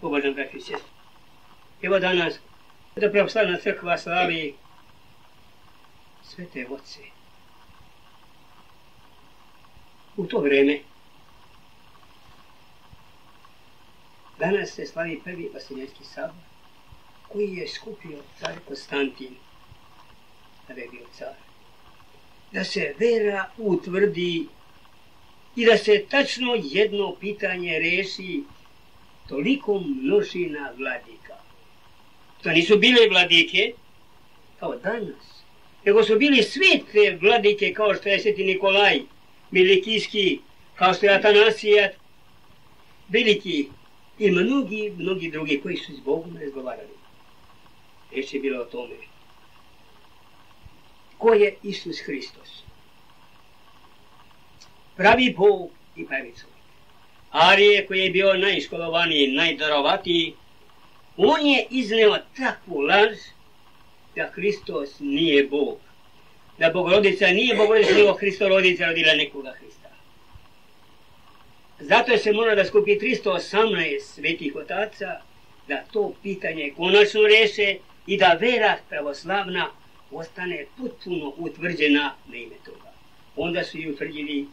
pobožan braći i sestri. Evo danas, da pravoslavna crkva slavi svete oce. U to vreme, danas se slavi prvi Vasiljanski sabor, koji je skupio car Konstantin, kada je bio car. Da se vera utvrdi i da se tačno jedno pitanje reši toliko množina vladika. To nisu bile vladike kao danas, nego su bili svete vladike kao što je Sveti Nikolaj, Milikijski, kao što je Atanasijat, veliki i mnogi, mnogi drugi koji su s Bogom razgovarali. Reč je bilo o tome. Ko je Isus Hristos? Pravi Bog i pravi. Arije koji je bio najškolovaniji, najdarovatiji, on je izneo takvu laž da Hristos nije Bog. Da Bogorodica nije Bogorodica, nego Hristorodica rodila nekoga Hrista. Zato se mora da skupi 318 svetih otaca da to pitanje konačno reše i da vera pravoslavna ostane potpuno utvrđena na ime toga. Onda su i utvrdili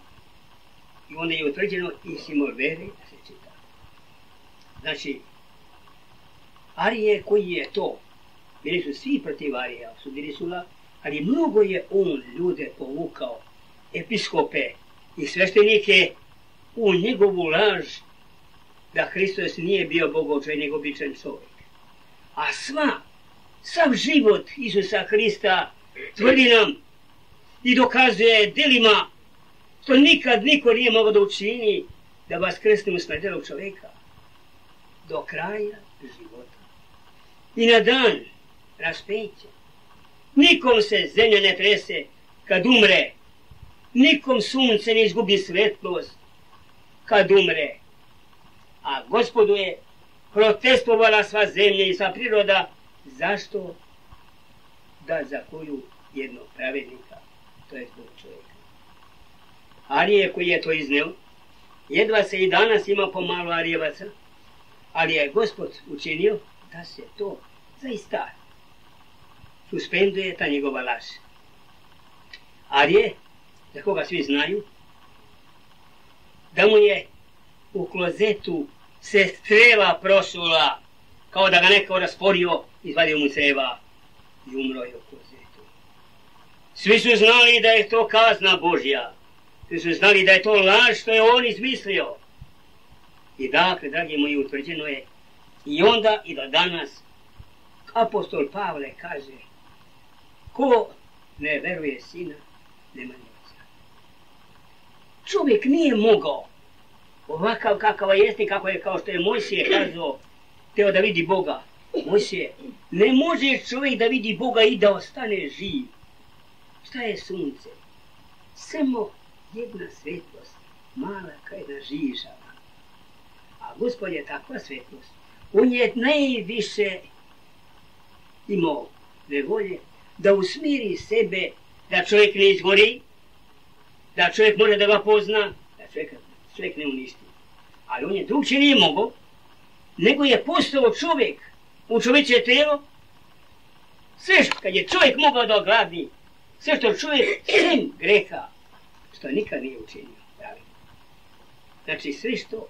i onda je utvrđeno i simbol vere da se čita. Znači, Arije koji je to, bili su svi protiv Arija, su ga, ali mnogo je on ljude povukao, episkope i sveštenike u njegovu laž da Hristos nije bio bogočaj nego običan čovjek. A sva, sav život Isusa Hrista tvrdi nam i dokazuje delima što nikad niko nije mogao da učini da vas krsnemo smrtelog čoveka do kraja života. I na dan raspeća nikom se zemlja ne trese kad umre, nikom sunce ne izgubi svetlost kad umre. A gospodu je protestovala sva zemlja i sva priroda, zašto? Da za koju jednog pravednika, to je zbog čovjeka. Arije koji je to izneo, jedva se i danas ima pomalo Arijevaca, ali je gospod učinio da se to zaista suspenduje ta njegova laž. Arije, za koga svi znaju, da mu je u klozetu se strela prosula, kao da ga neko rasporio, izvadio mu creva i umro je u klozetu. Svi su znali da je to kazna Božja. Svi su znali da je to laž što je on izmislio. I dakle, dragi moji, utvrđeno je i onda i do danas apostol Pavle kaže ko ne veruje sina, nema ni oca. Čovjek nije mogao ovakav kakav jeste, kako je, kao što je Mojsije kazao, teo da vidi Boga. Mojsije, ne može čovjek da vidi Boga i da ostane živ. Šta je sunce? Samo jedna svetlost, mala kao jedna žižava. A gospod je takva svetlost. On je najviše imao nevolje da usmiri sebe, da čovjek ne izgori, da čovjek može da ga pozna, da čovjek, čovjek ne uništi. Ali on je drugče nije mogao, nego je postao čovjek u čovječe telo, sve što, kad je čovjek mogao da ogladni, sve što čovjek sem greha, što nikad nije učinio. Znači sve što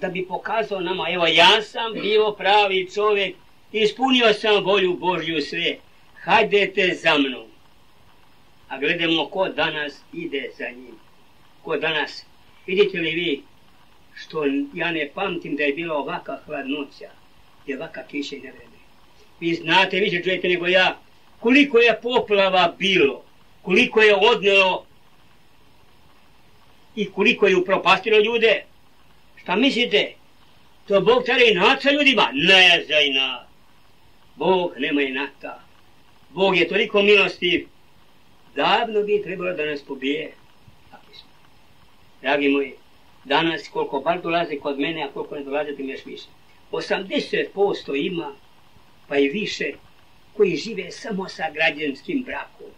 da bi pokazao nama, evo ja sam bio pravi čovjek, ispunio sam volju Božju sve, hajdete za mnom. A gledamo ko danas ide za njim. Ko danas, vidite li vi, što ja ne pamtim da je bila ovaka hladnoća i ovaka kiše na vreme. Vi znate, više čujete nego ja, koliko je poplava bilo, koliko je odnelo i koliko je upropastilo ljude. Šta mislite? To Bog tada inata ljudima? Ne za. Bog nema inata. Bog je toliko milostiv. Davno bi trebalo da nas pobije. Dragi moji, danas koliko bar dolaze kod mene, a koliko ne dolaze, tim još više. 80% ima, pa i više, koji žive samo sa građanskim brakom.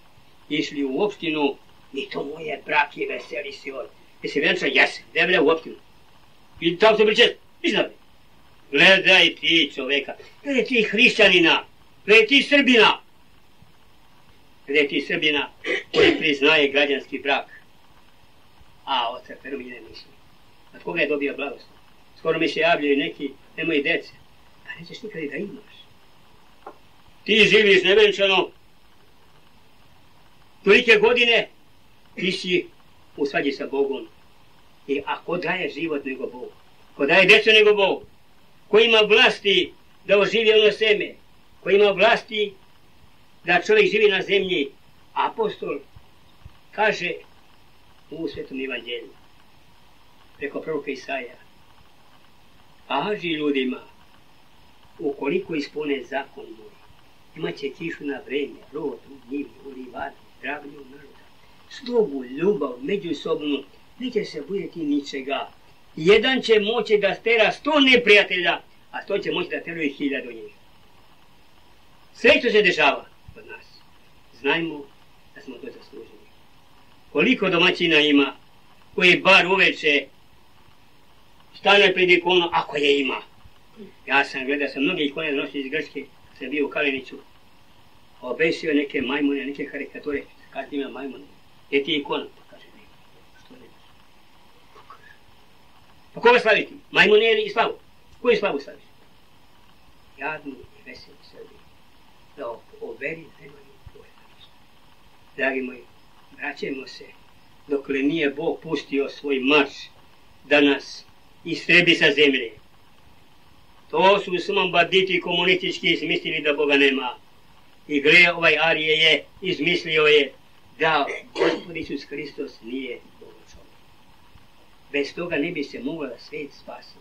Išli u opštinu i to moje brak je veseli si od Gde bre u opštinu? I tamo se pričeš? Ništa ne. Gledaj ti čoveka, gledaj ti hrišćanina, gledaj ti srbina, gledaj ti srbina koji priznaje građanski brak, a o crkvenom ne misli. Od koga je dobio blagoslov? Skoro mi se javljaju neki, nemoj dece, pa nećeš nikad i da imaš. Ti živiš nevenčano, tolike godine, ti si u svađi sa Bogom. I ako daje život nego Bog, ko daje decu nego Bog, ko ima vlasti da oživi ono seme, ko ima vlasti da čovjek živi na zemlji, apostol kaže u Svetom Evanđelju, preko proroka Isaija, paži ljudima, ukoliko ispune zakon moj, imaće kišu na vreme, rod, njivu, olivadu, zdravlju naroda, slogu, ljubav, međusobnu, neće se bojati ničega. Jedan će moći da stera sto neprijatelja, a sto će moći da teruje hiljadu njih. Sve što se dešava kod nas, znajmo da smo to zaslužili. Koliko domaćina ima koji bar uveče stane pred ikonom, ako je ima. Ja sam gledao sam mnogi ikone donosili iz Grčke, sam bio u Kaleniću, obesio neke majmune, neke karikature, kad ima majmune, je ti ikona, pa kaže ne, što ne Pa slaviti? Majmune ili slavu? Koju slavu slaviš? Jadnu i veseli Srbi, da o, o veri pojma. Dragi moji, vraćajmo se, dokle nije Bog pustio svoj marš da nas istrebi sa zemlje. To su samo banditi komunistički izmislili da Boga nema. I gre ovaj Arije je, izmislio je da Gospod Isus Hristos nije Boga čovjek. Bez toga ne bi se mogla da svet spasio.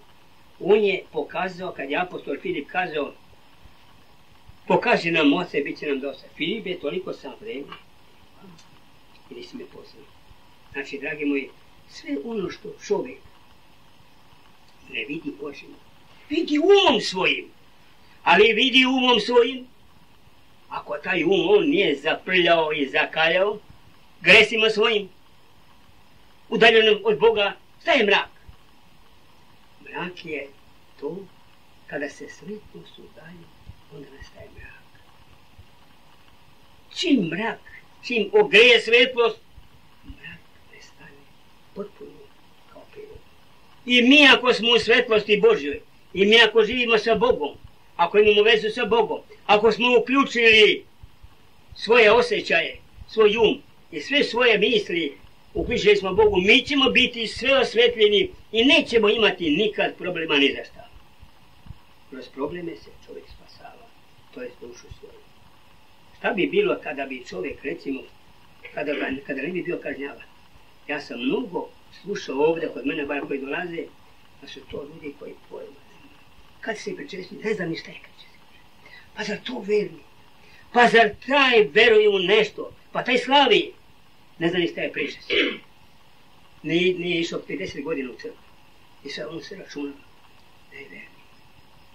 On je pokazao, kad je apostol Filip kazao, pokaži nam oce, bit će nam dosta. Filip je toliko sam vreme i nisi me poznao. Znači, dragi moji, sve ono što čovjek ne vidi očima, vidi umom svojim, ali vidi umom svojim, ako taj um on nije zaprljao i zakaljao, gresima svojim, udaljenom od Boga, šta je mrak? Mrak je to kada se svetlost udalje, onda nastaje mrak. Čim mrak, čim ogreje svetlost, mrak nestane potpuno kao prirod. I mi ako smo u svetlosti Božjoj, i mi ako živimo sa Bogom, ako imamo vezu sa Bogom, ako smo uključili svoje osjećaje, svoj um i sve svoje misli, uključili smo Bogu, mi ćemo biti sve osvetljeni i nećemo imati nikad problema ni za šta. Kroz probleme se čovjek spasava, to je dušu svoju. Šta bi bilo kada bi čovjek, recimo, kada, ga, kada ne bi bio kažnjavan? Ja sam mnogo slušao ovdje kod mene, bar koji dolaze, da su to ljudi koji pojma kad se pričesni, ne znam ni šta je kad će se Pa zar to verni? Pa zar taj veruje u nešto? Pa taj slavi, ne znam ni šta je pričesni. Nije, nije išao 50 godina u crkvu. I sad on se računava da je verni.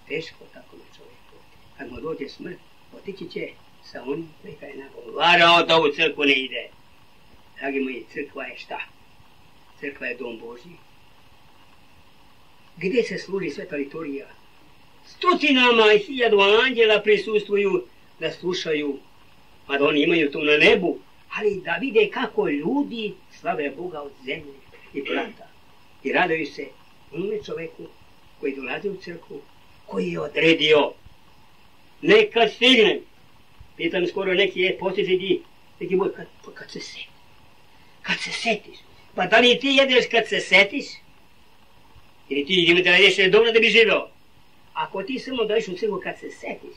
Teško tako na čovjeku. Kad mu dođe smrt, otići će sa onim koji ga je nagovarao da u crkvu ne ide. Dragi moji, crkva je šta? Crkva je dom Božji. Gdje se služi sveta liturgija? stotinama i hiljadu anđela prisustvuju da slušaju, pa da oni imaju to na nebu, ali da vide kako ljudi slave Boga od zemlje i plata. I raduju se onome čoveku koji dolazi u crkvu, koji je odredio. Nekad stigne. Pitam skoro neki je postiži di, neki moj, kad, pa kad se seti. Kad se setiš. Pa da li ti jedeš kad se setiš? Ili ti idemo da jedeš dobro da bi živio? Ako ti samo dođeš u crkvu kad se setiš,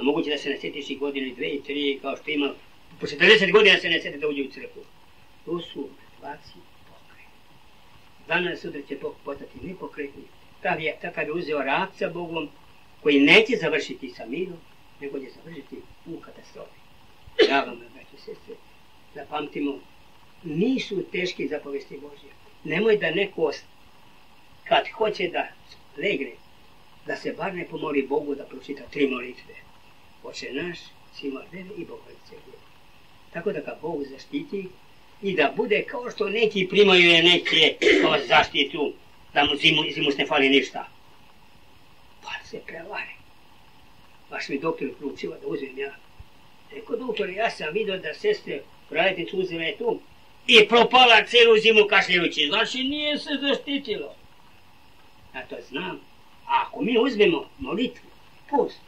a moguće da se ne setiš i godinu, i dve, i tri, kao što ima, po 40 godina se ne seti da uđe u crkvu. To su mrtvaci pokretni. Danas sutra će postati nepokretni. Takav je, takav je uzeo rakca Bogom, koji neće završiti sa mirom, nego će završiti u katastrofi. Ja vam, braći sestre, zapamtimo, nisu teški zapovesti Božje. Nemoj da neko, kad hoće da legne, da se bar ne pomoli Bogu da pročita tri molitve. Oče naš, svima vere i Bogovice Tako da ga Bog zaštiti i da bude kao što neki primaju je neke kao zaštitu, da mu zimu, zimu ne fali ništa. Pa se prevare. Baš mi doktor poručila da uzmem ja. Rekao, doktor, ja sam vidio da sestre radite uzime tu i propala celu zimu kašljajući. Znači nije se zaštitilo. Ja to znam. A ako mi uzmemo molitvu, post,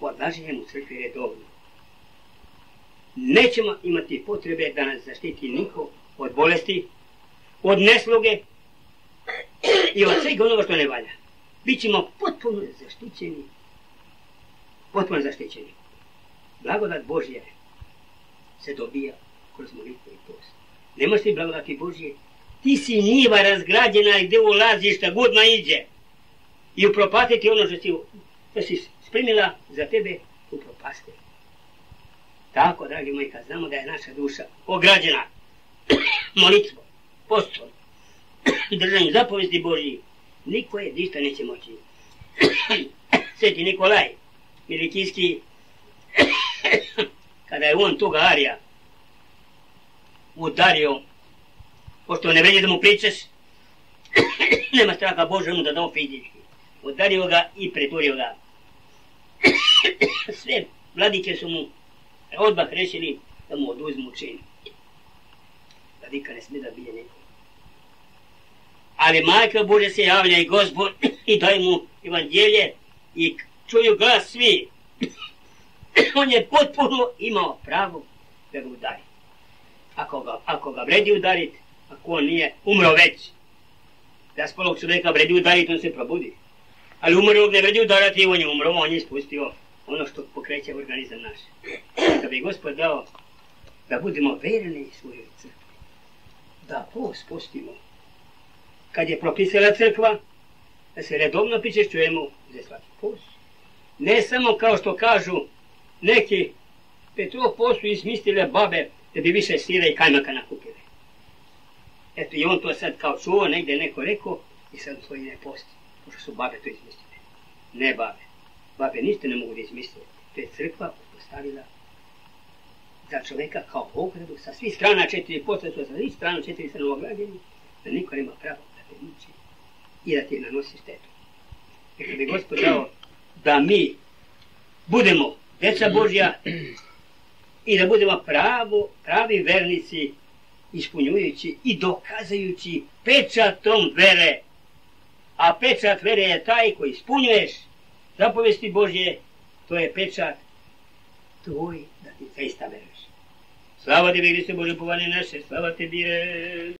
odlaženjem u crkvi redovno, nećemo imati potrebe da nas zaštiti niko od bolesti, od nesluge i od svega onoga što ne valja. Bićemo potpuno zaštićeni. Potpuno zaštićeni. Blagodat Božje se dobija kroz molitvu i post. Nemaš ti blagodati Božje. Ti si njiva razgrađena gde ulaziš šta god iđe. I upropatiti ono što si, što si spremila za tebe, upropaste. Tako, dragi moji, kad znamo da je naša duša ograđena molitvom, postom, držanju zapovesti Božji, niko je ništa neće moći. Sveti Nikolaj, Milikijski, kada je on toga Arija udario, pošto ne vredi da mu pričaš, nema straha Božja mu da dao fizički. Udario ga i pretvorio ga. Sve vladike su mu odmah rešili da mu oduzmu čin. Vladika ne smije da bije neko. Ali majka Bože se javlja i gospod i daj mu evanđelje i čuju glas svi. On je potpuno imao pravo da ga udari. Ako ga, ako ga vredi udariti, ako on nije umro već, da spolog čoveka vredi udariti, on se probudi. Ali umrlog ne vredi udarati, on je umro, on je ispustio ono što pokreće organizam naš. Da bi gospod dao da budemo vereni svojoj crkvi. Da post postimo. Kad je propisala crkva, da se redovno pričešćujemo za svaki post. Ne samo kao što kažu neki Petrov postu izmislile babe da bi više sira i kajmaka nakupile. Eto i on to sad kao čuo, negde neko rekao i sad svoj ne posti. Pošto su babe to izmislile. Ne babe. Babe ništa ne mogu da izmisle. To je crkva postavila za čoveka kao ogradu sa svih strana četiri posle su sa svih strana četiri sa novograđeni, da niko nema pravo da te muči i da ti nanosi štetu. Neka bi gospod dao da mi budemo deca Božja i da budemo pravo, pravi vernici ispunjujući i dokazajući pečatom vere. A pečat vere je taj koji ispunjuješ zapovesti Božje, to je pečat tvoj da ti zaista veruješ. Slava tebi, Hriste Bože, povane naše, slava tebi je...